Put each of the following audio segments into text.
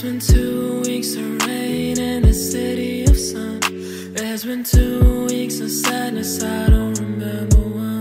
There's been two weeks of rain in the city of sun. There's been two weeks of sadness, I don't remember one.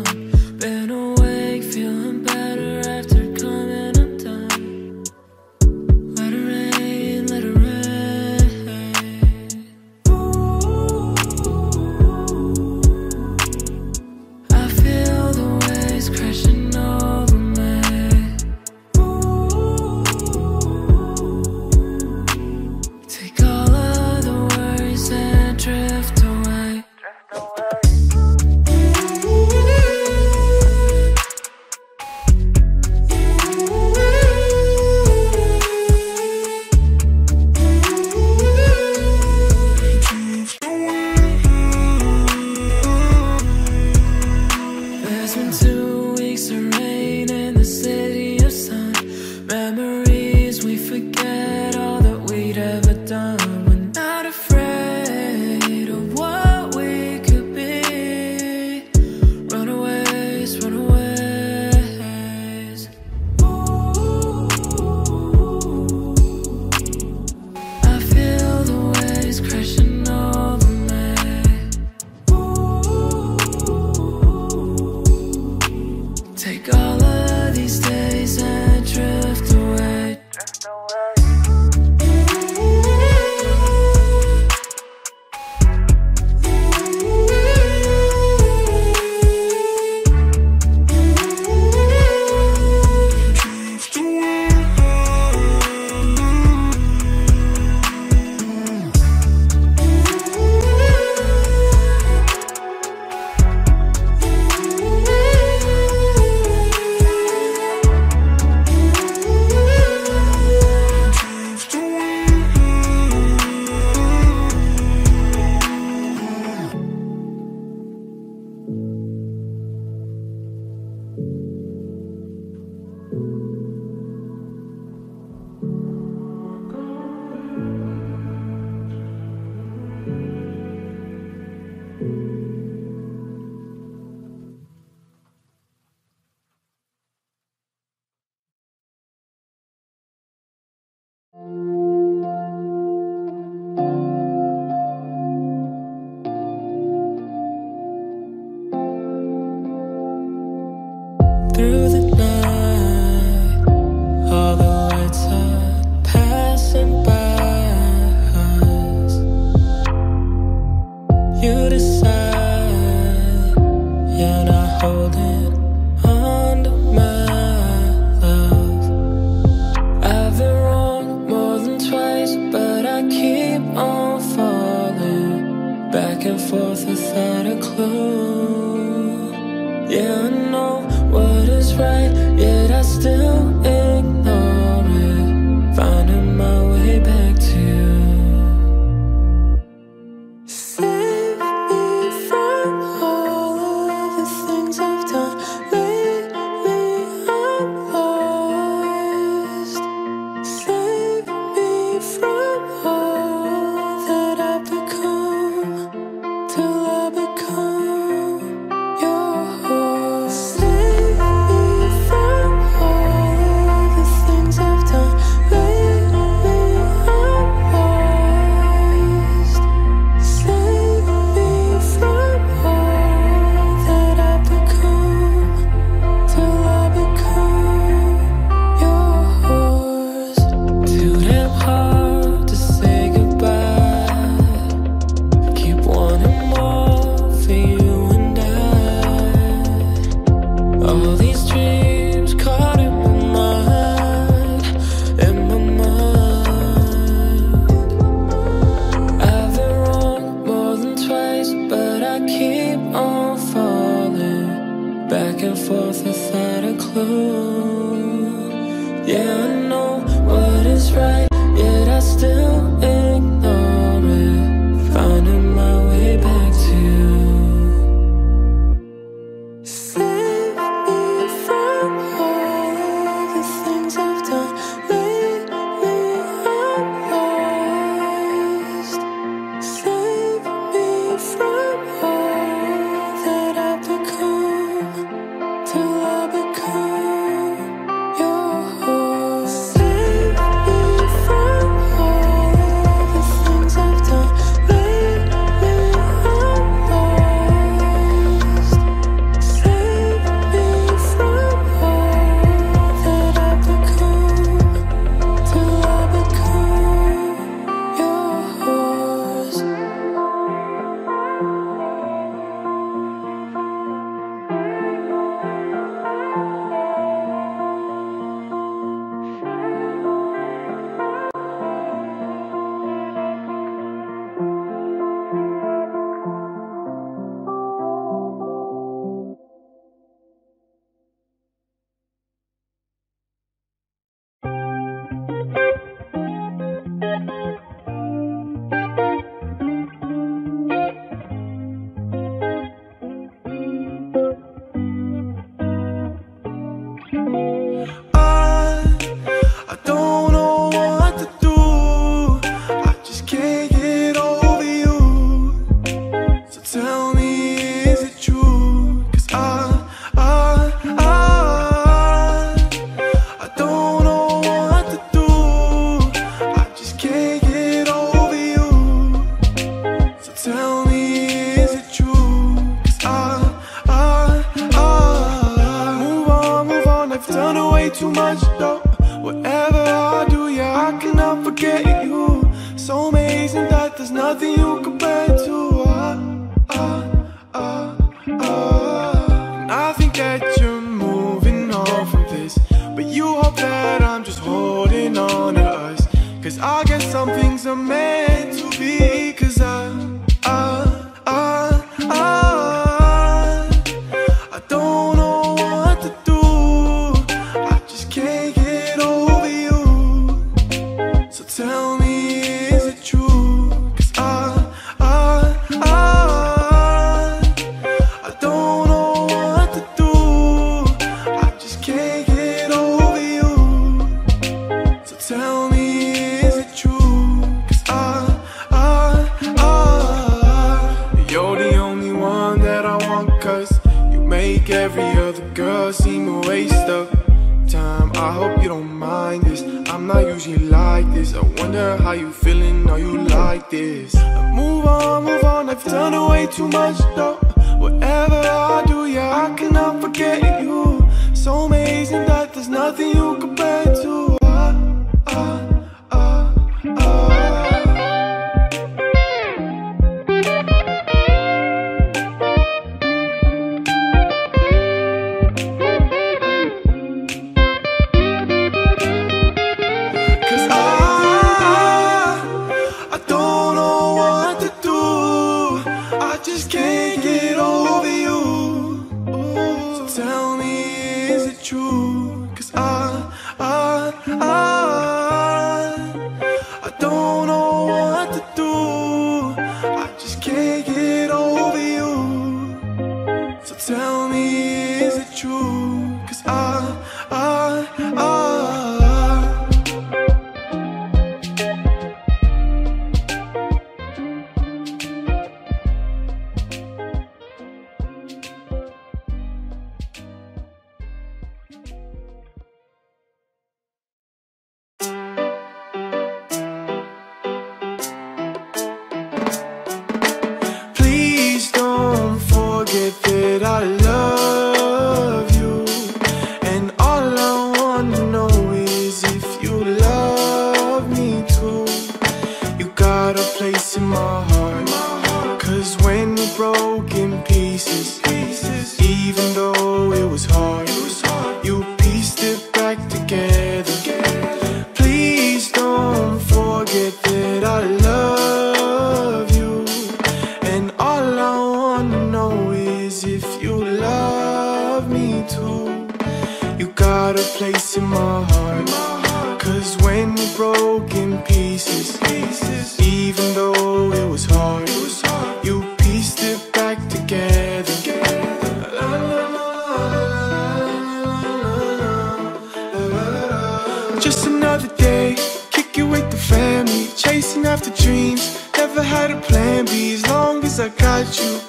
got you,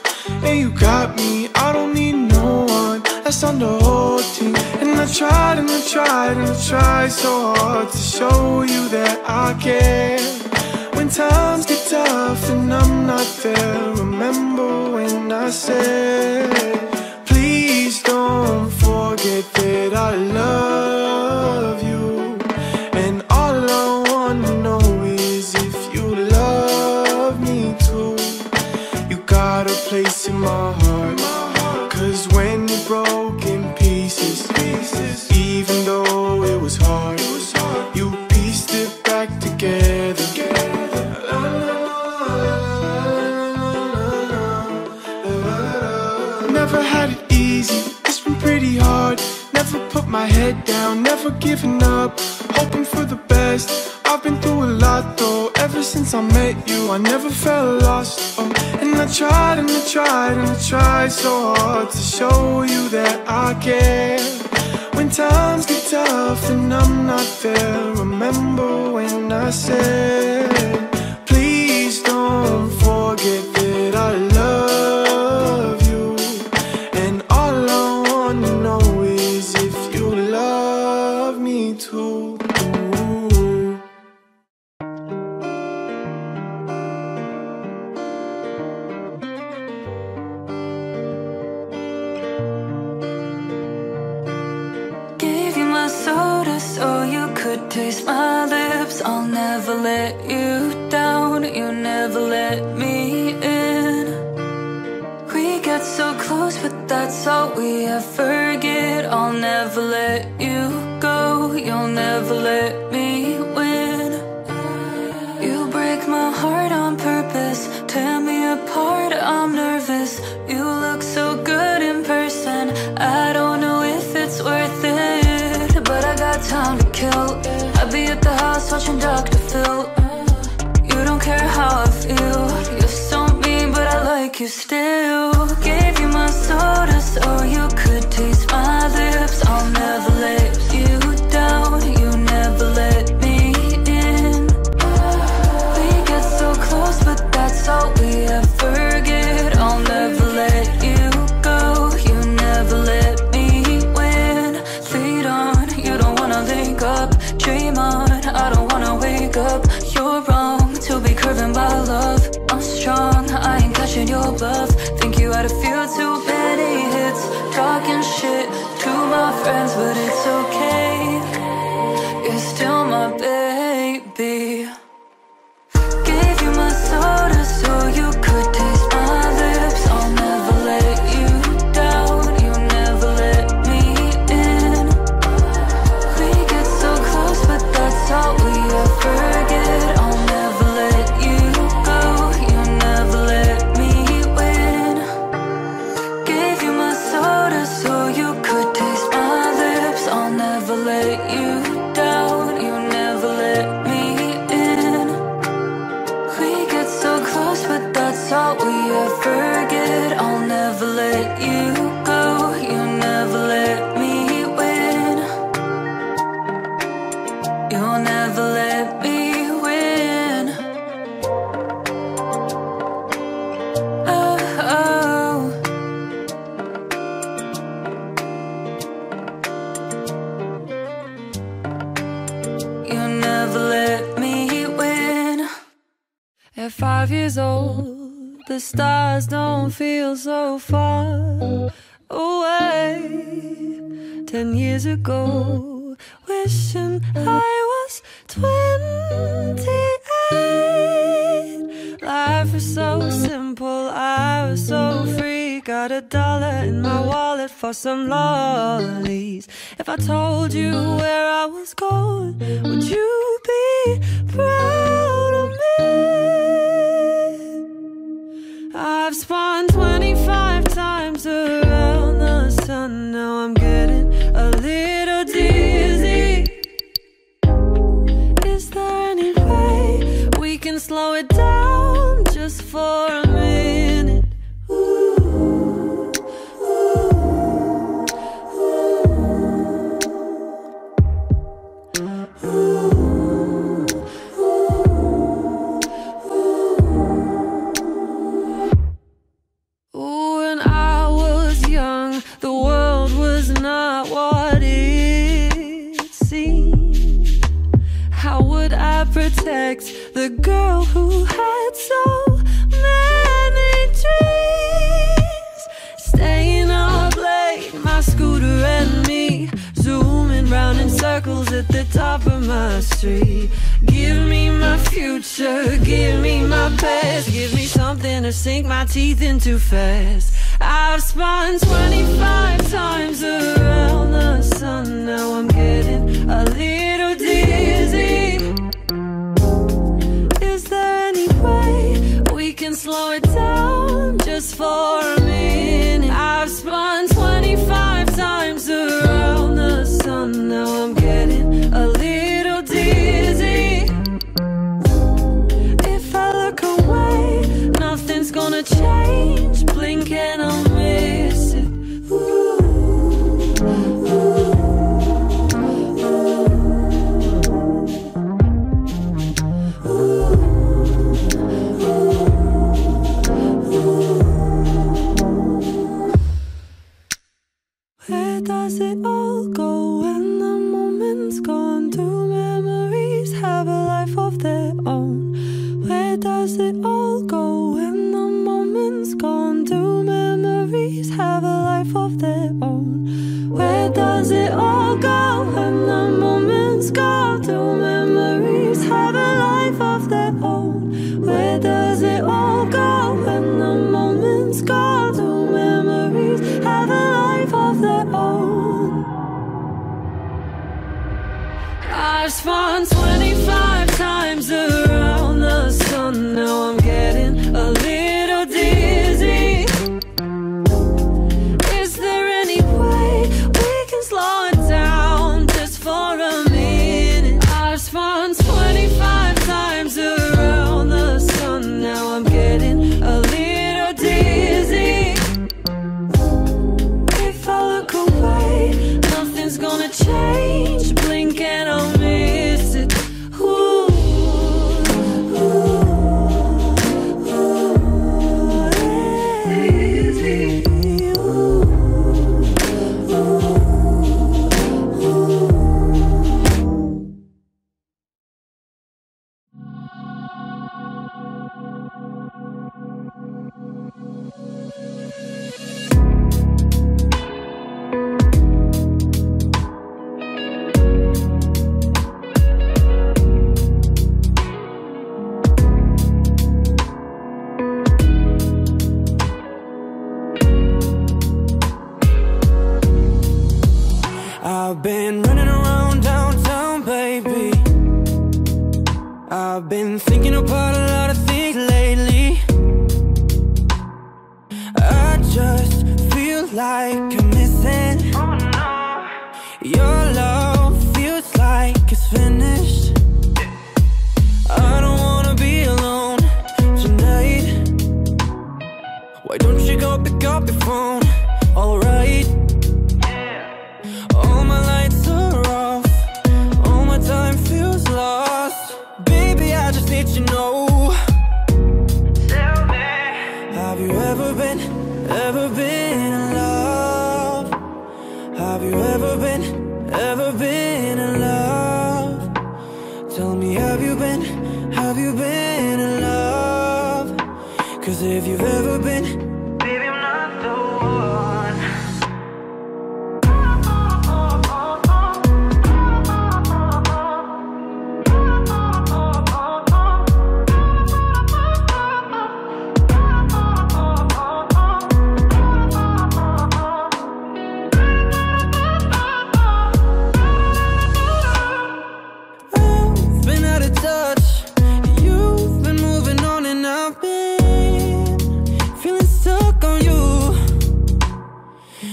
and you got me. I don't need no one, that's on the whole team. And I tried and I tried and I tried so hard to show you that I care. tried so hard to show you that I care. When times get tough and I'm not there, remember when I said. never let me in. We get so close, but that's all we ever get. I'll never let you go, you'll never let me win. You break my heart on purpose, tear me apart, I'm nervous. You look so good in person, I don't know if it's worth it But I got time to kill I'd be at the house watching Doctor you still gave you my soul to so you could five years old, the stars don't feel so far away. Ten years ago, wishing I was twenty-eight. Life was so simple, I was so free. Got a dollar in my wallet for some lollies. If I told you where I was going, would you?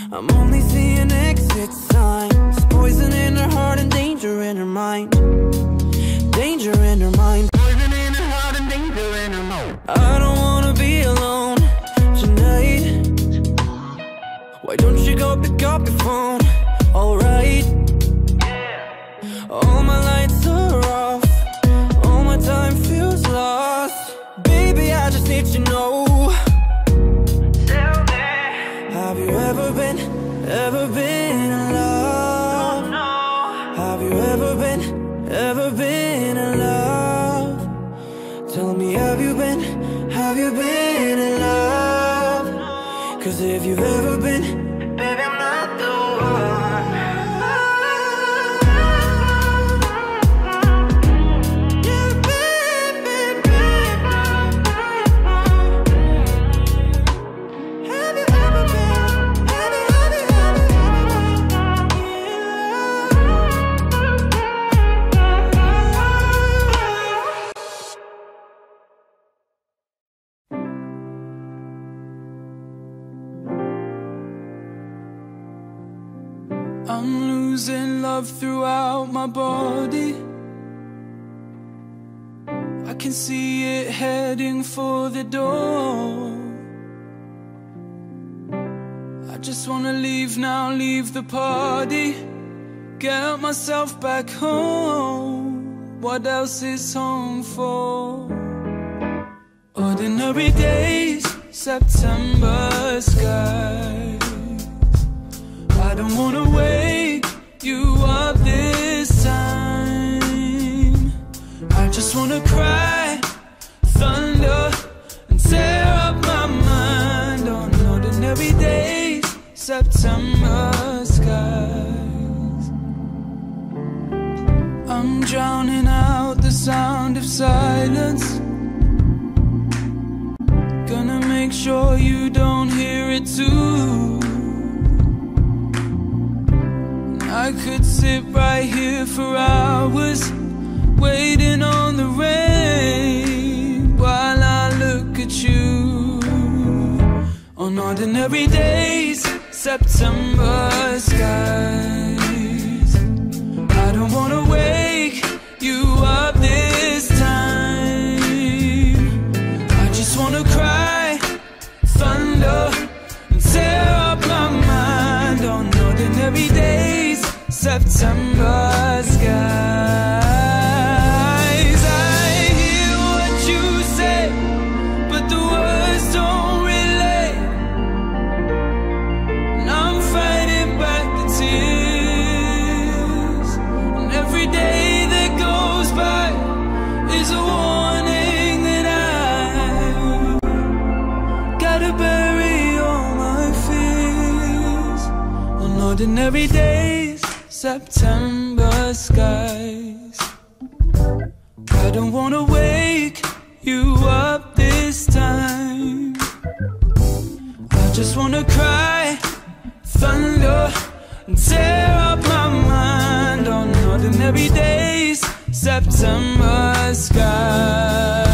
I'm only seeing exit signs, poison in her heart and danger in her mind. Danger in her mind, poison in her heart and danger in her mind. I don't wanna be alone tonight. Why don't you go pick up your phone? My body. I can see it heading for the door. I just wanna leave now, leave the party. Get myself back home. What else is home for? Ordinary days, September skies. I don't wanna wake you up this time. I just wanna cry thunder and tear up my mind on ordinary days, September skies. I'm drowning out the sound of silence. Gonna make sure you don't hear it too. I could sit right here for hours, waiting on the rain while I look at you. On ordinary days, September skies. Ordinary days, September skies. I don't wanna wake you up this time. I just wanna cry thunder and tear up my mind on ordinary days, September skies.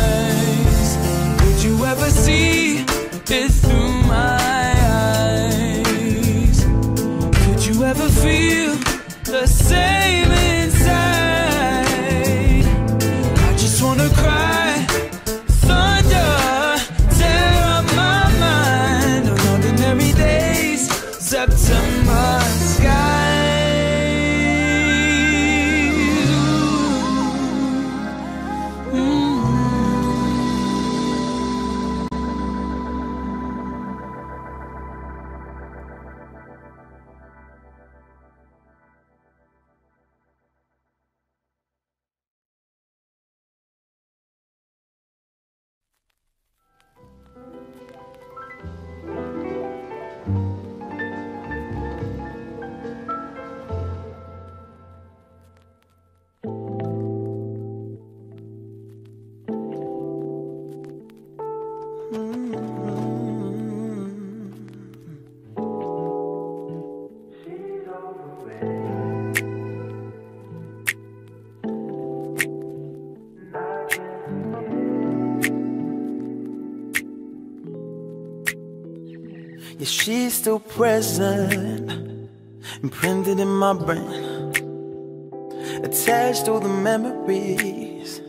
Present, imprinted in my brain, attached to the memories,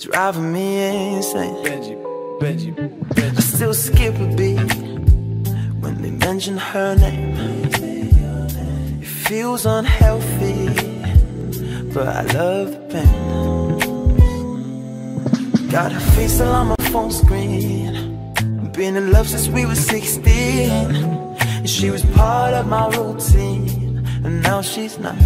driving me insane. Benji, Benji, I still skip a beat when they mention her name. It feels unhealthy, but I love the pain. Got her face all on my phone screen. Been in love since we were 16. She was part of my routine, and now she's not.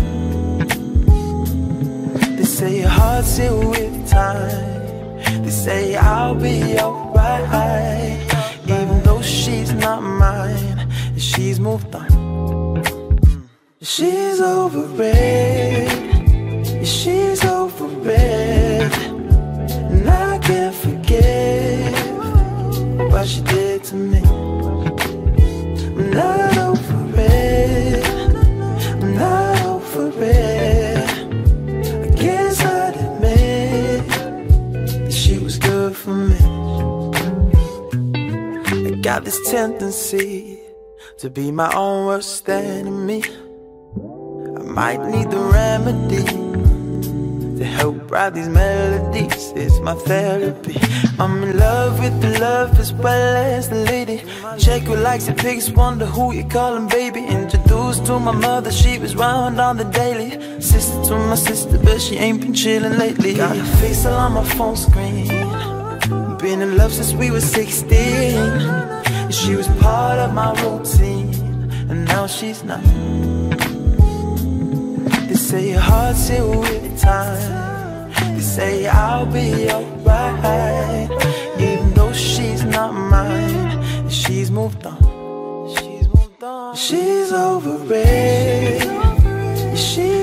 They say your heart's heal with time. They say I'll be alright. Even though she's not mine, she's moved on. She's over tendency to be my own worst enemy. I might need the remedy to help write these melodies. It's my therapy. I'm in love with the love as well as the lady. Check who likes the pigs, wonder who you calling baby. Introduced to my mother, she was round on the daily. Sister to my sister, but she ain't been chilling lately. Got her face all on my phone screen. Been in love since we were 16. She was part of my routine, and now she's not. They say your heart's heal with time. They say I'll be alright. Even though she's not mine, she's moved on. She's moved on. She's over it. She's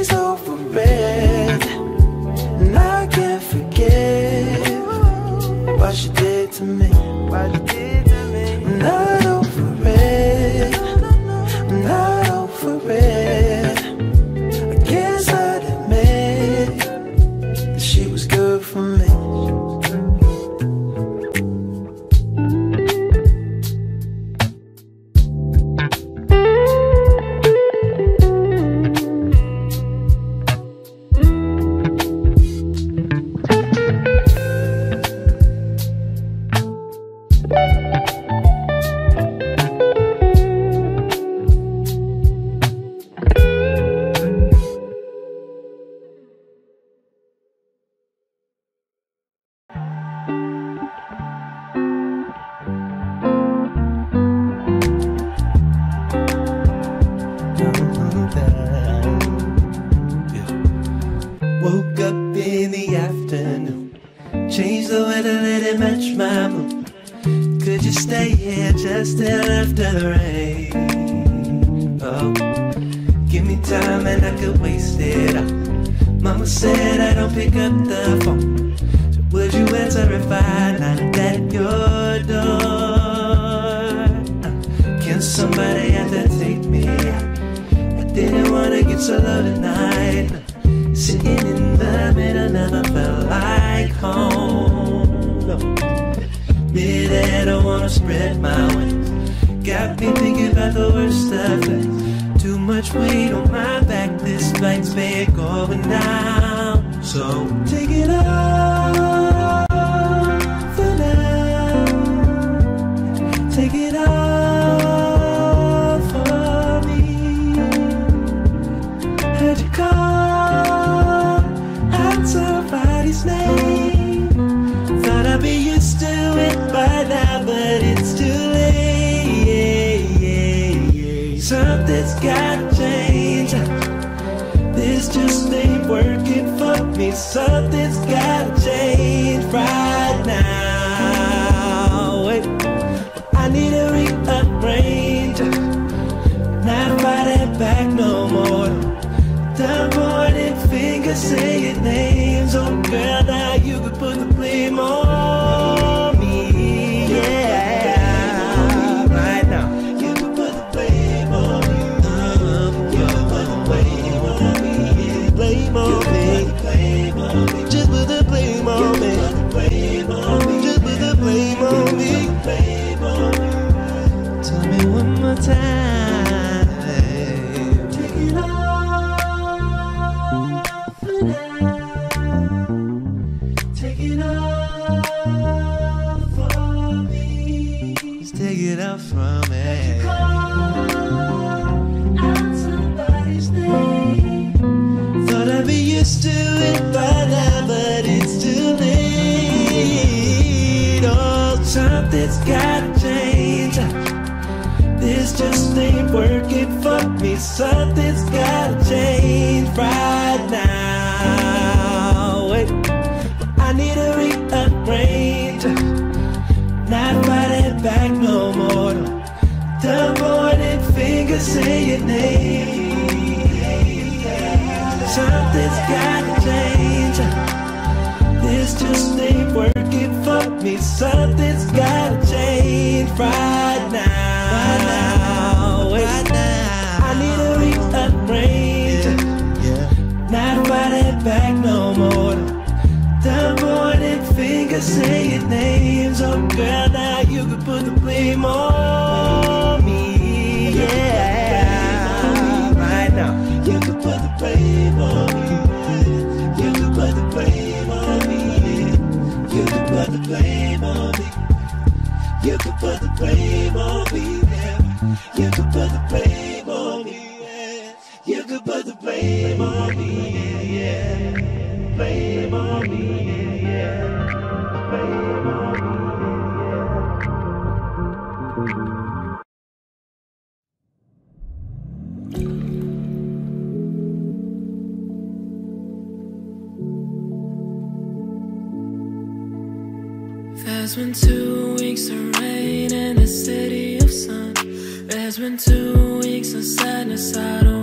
There's been two weeks of rain in the city of sun. There's been two weeks of sadness I don't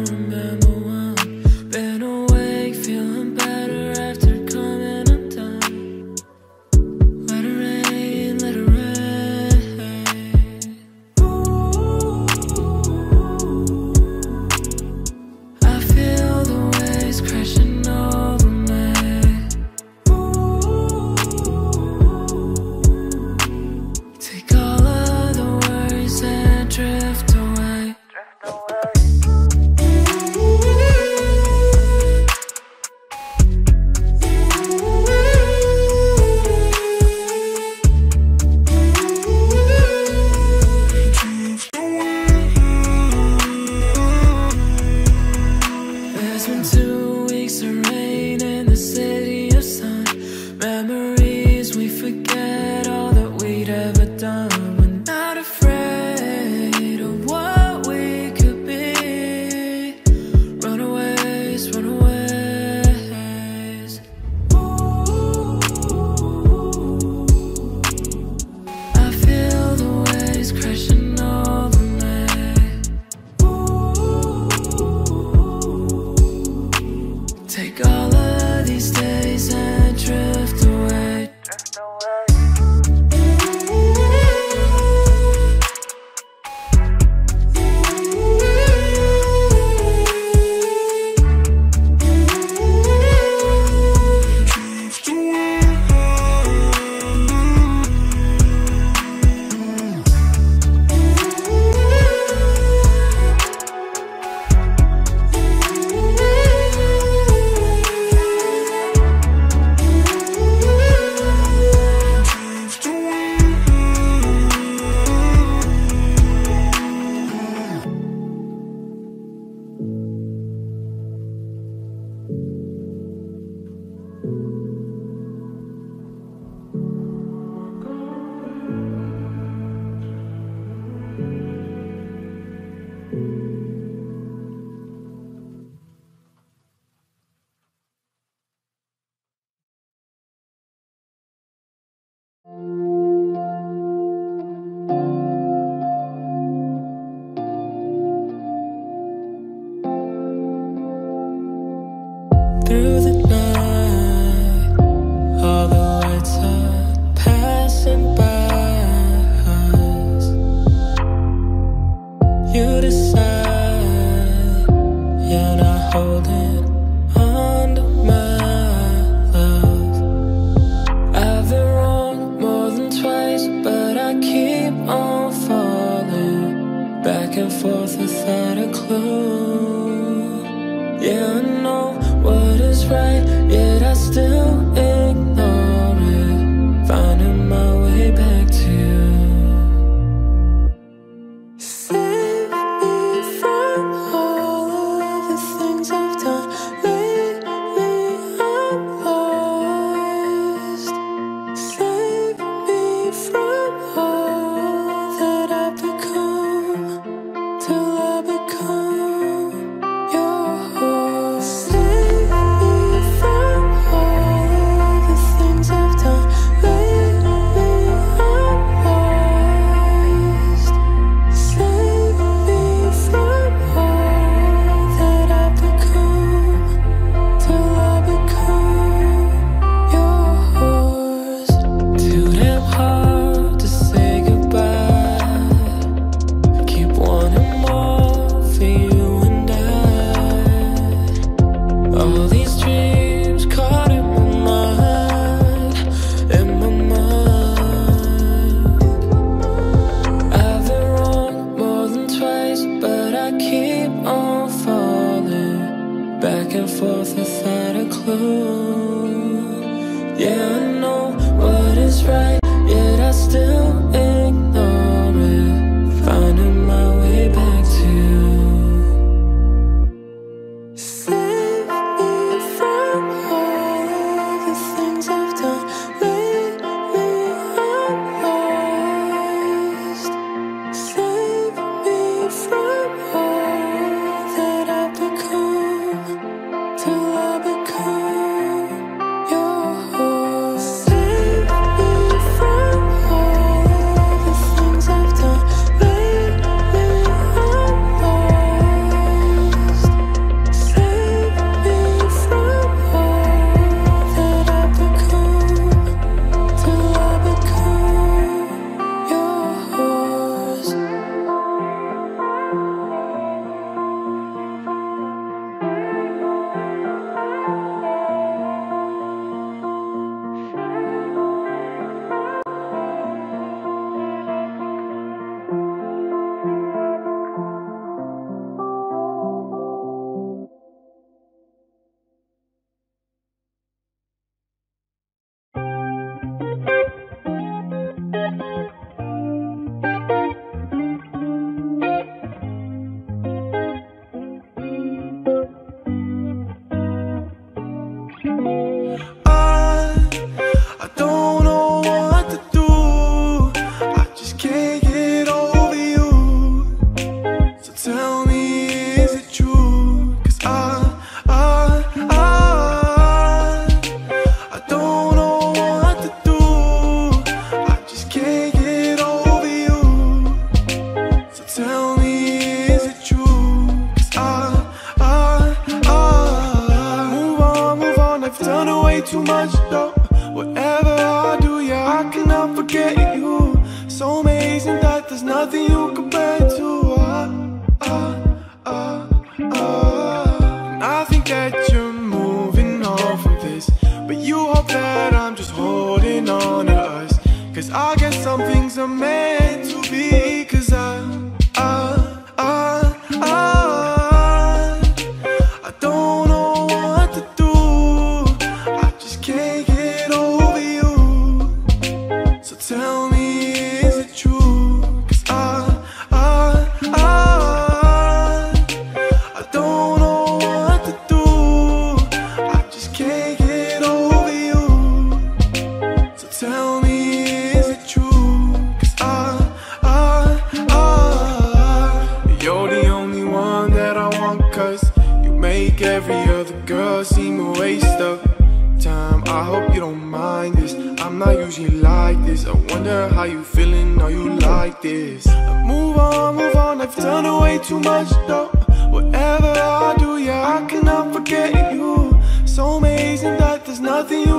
you. So amazing that there's nothing you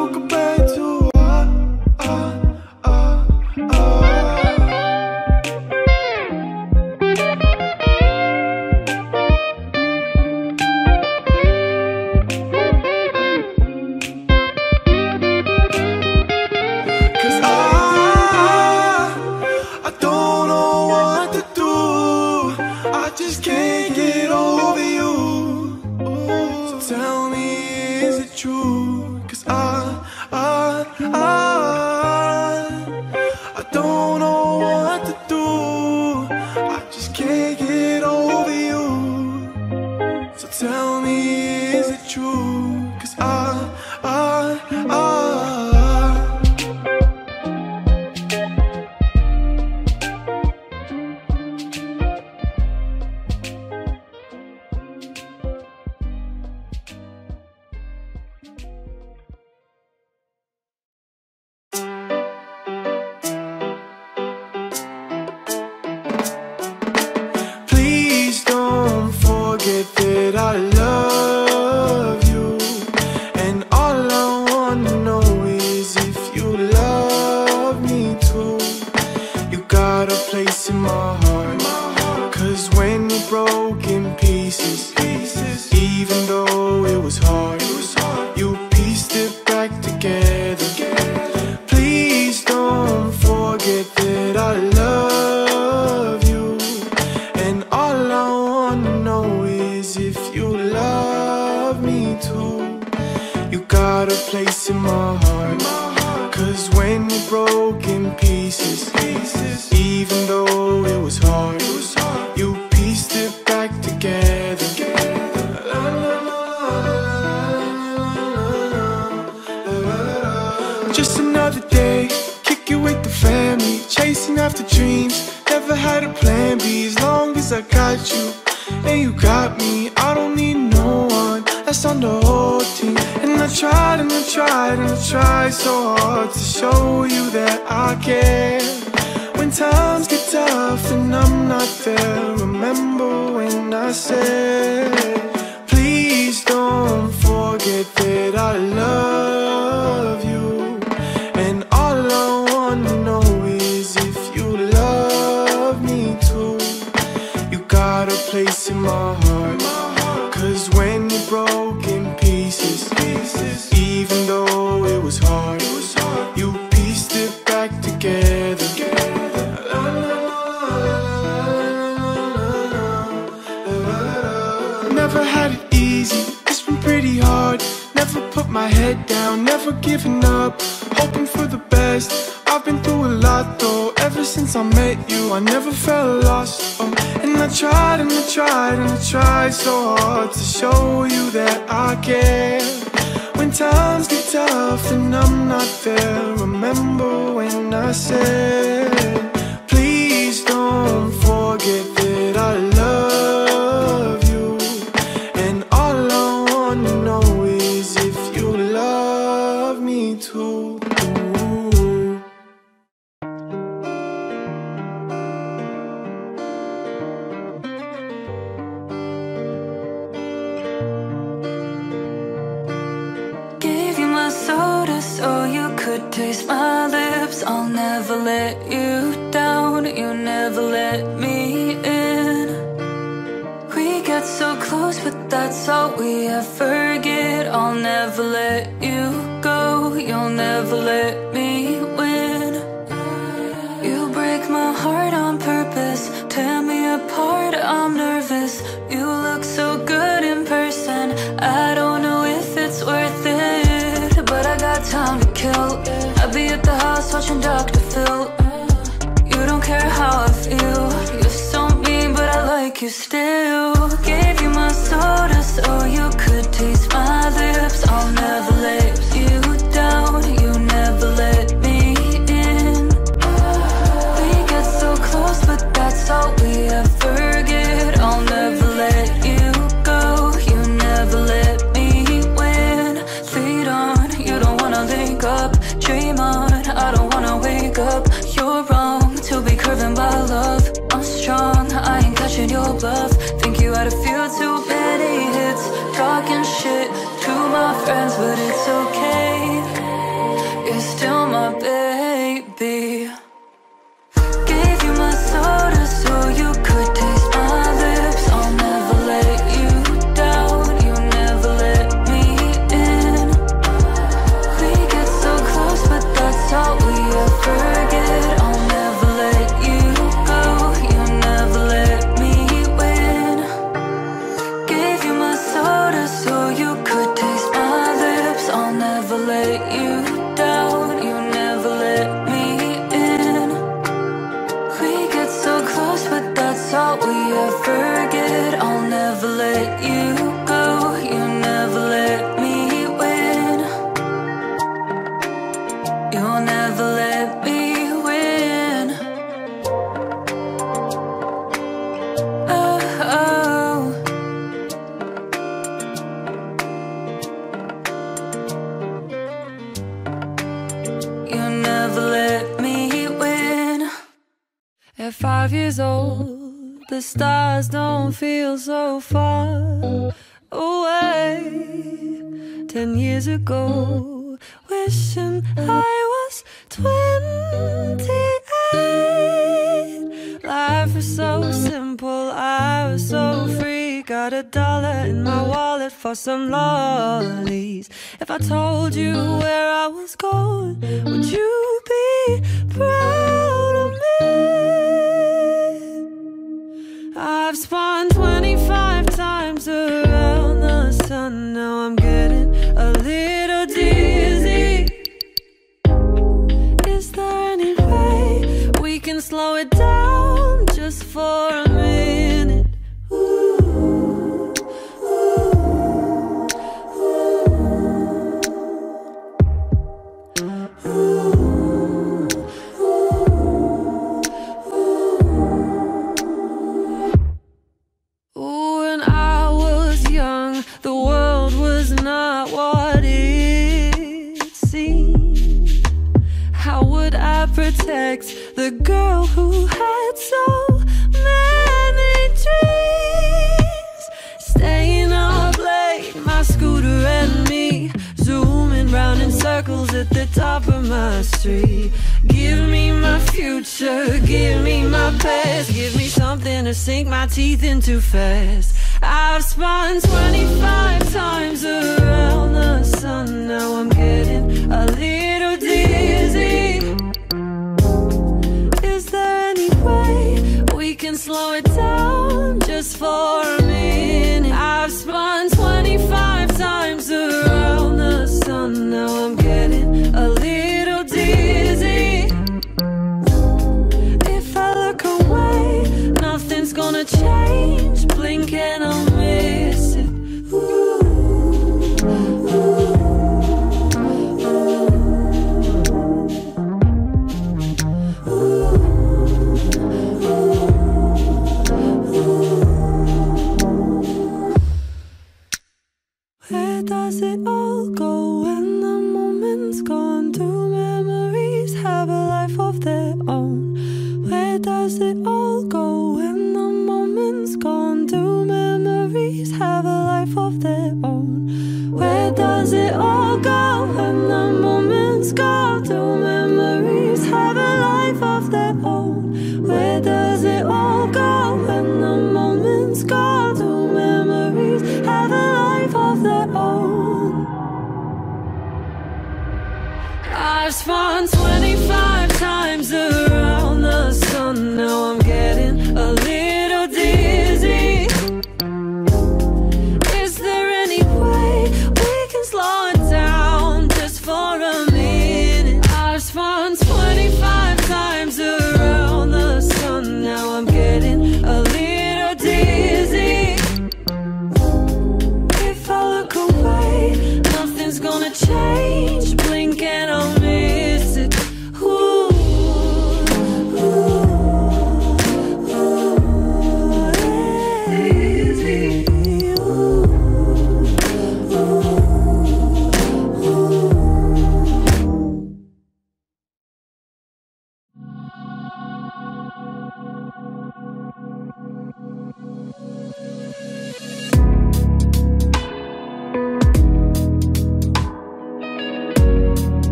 tried and I tried so hard to show you that I care. When times get tough and I'm not there Remember when I said giving up, hoping for the best. I've been through a lot though, ever since I met you. I never felt lost, oh. And I tried and I tried and I tried so hard To show you that I care. When times get tough and I'm not there Remember when I said never let me in. We get so close, but that's all we ever get. I'll never let you go, you'll never let me win. You break my heart on purpose, tear me apart, I'm nervous. You look so good in person, I don't know if it's worth it But I got time to kill, I'll be at the house watching Dr. Phil. You don't care how you still gave you my soul five years old. The stars don't feel so far away. Ten years ago Wishing I was twenty-eight. Life was so simple, I was so free. Got a dollar in my wallet for some lollies. If I told you where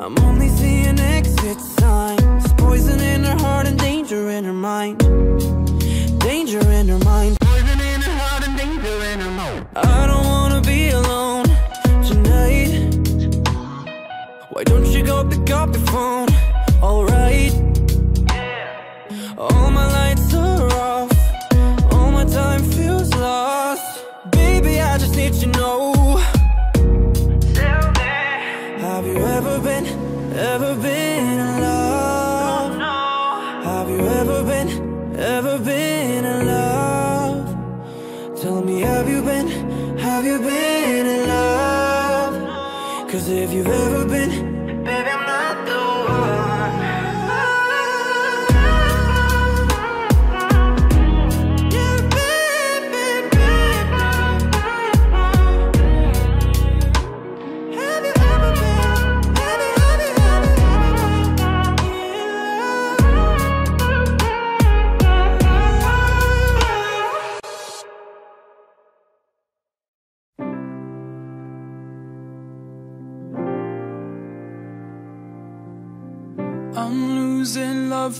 I'm only seeing exit signs. Poison in her heart and danger in her mind. Danger in her mind. Poison in her heart and danger in her mind. I don't wanna be alone tonight. Why don't you go pick up the phone?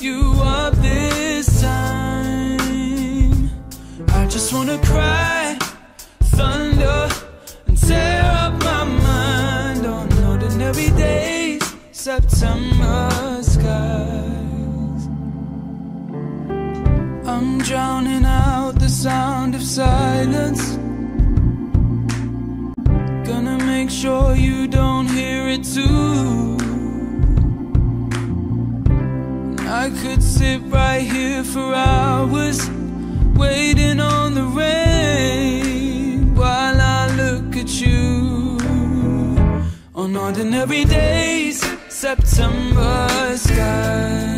you up this time. I just wanna cry thunder and tear up my mind On ordinary days, September skies. I'm drowning out the sound of silence. Gonna make sure you don't hear it too sit right here for hours Waiting on the rain While I look at you. On ordinary days September skies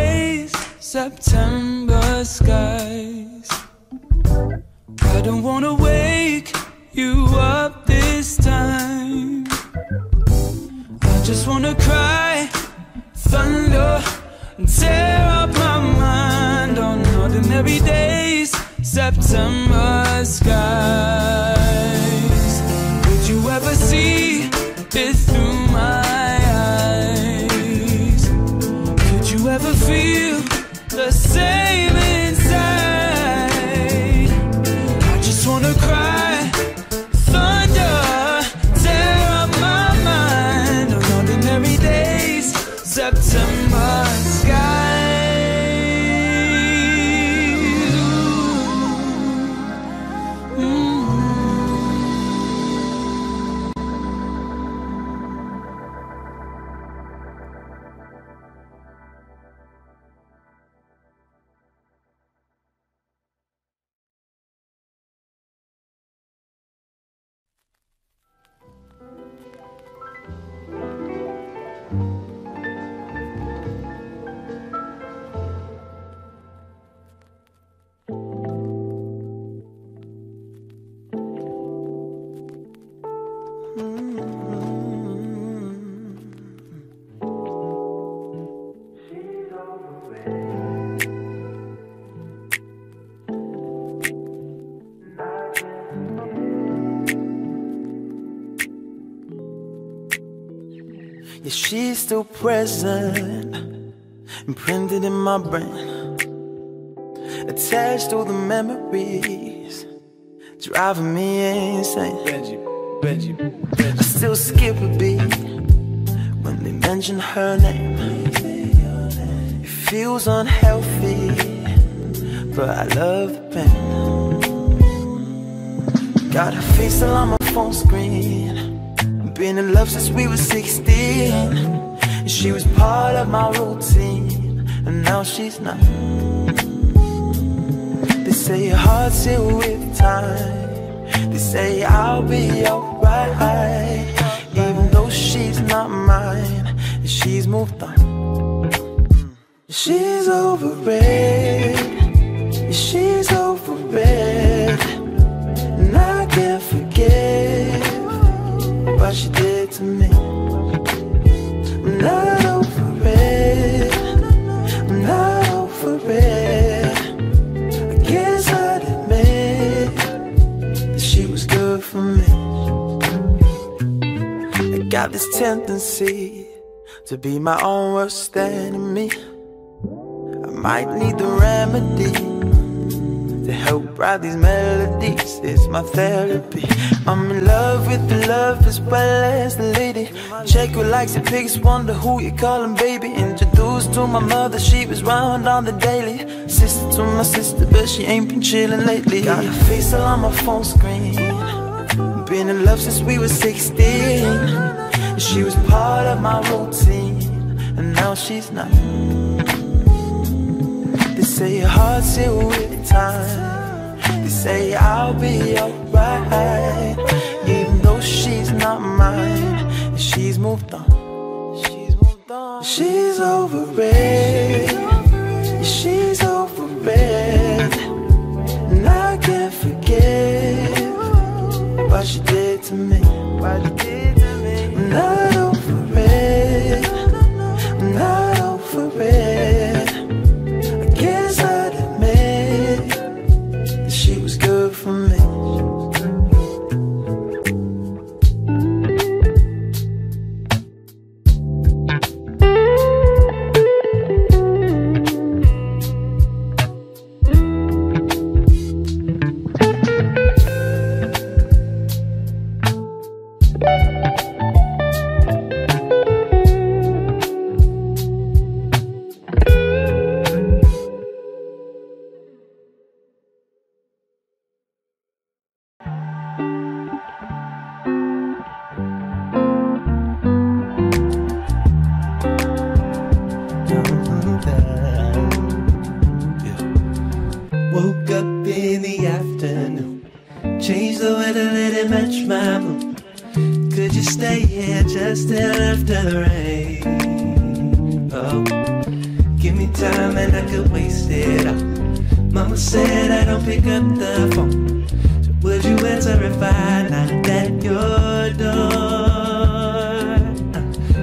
September skies. I don't wanna wake you up this time. I just wanna cry thunder and tear up my mind On ordinary days, September skies. Would you ever still present, imprinted in my brain, attached to the memories, driving me insane. I still skip a beat when they mention her name. It feels unhealthy, but I love the pain. Got her face all on my phone screen. Been in love since we were 16. She was part of my routine, and now she's not. They say heart's heal with time. They say I'll be alright, even though she's not mine. And she's moved on. She's over to be my own worst enemy. I might need the remedy to help write these melodies. It's my therapy. I'm in love with the love as well as the lady. Check who likes the pigs, wonder who you callin' baby. Introduced to my mother, she was round on the daily. Sister to my sister, but she ain't been chillin' lately. Got her face all on my phone screen. Been in love since we were 16. She was part of my routine, and now she's not. They say your heart's heal with time. They say I'll be alright, even though she's not mine. She's moved on. She's on. She's over it. She's over it. And I can't forget what she did to me. What she did not over it. I'm not over it. Here just till after the rain? Oh, give me time and I could waste it all. Mama said I don't pick up the phone. So would you answer if I knocked at your door?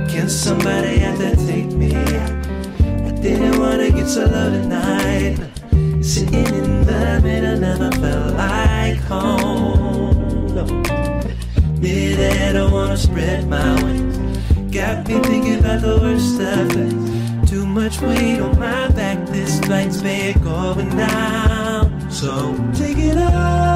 Can somebody out there take me out? I didn't wanna get so low tonight. Sitting in the middle, never felt like home. No. Did I wanna spread my Got thinking about the worst of things. Too much weight on my back, this flight's been going down. So take it off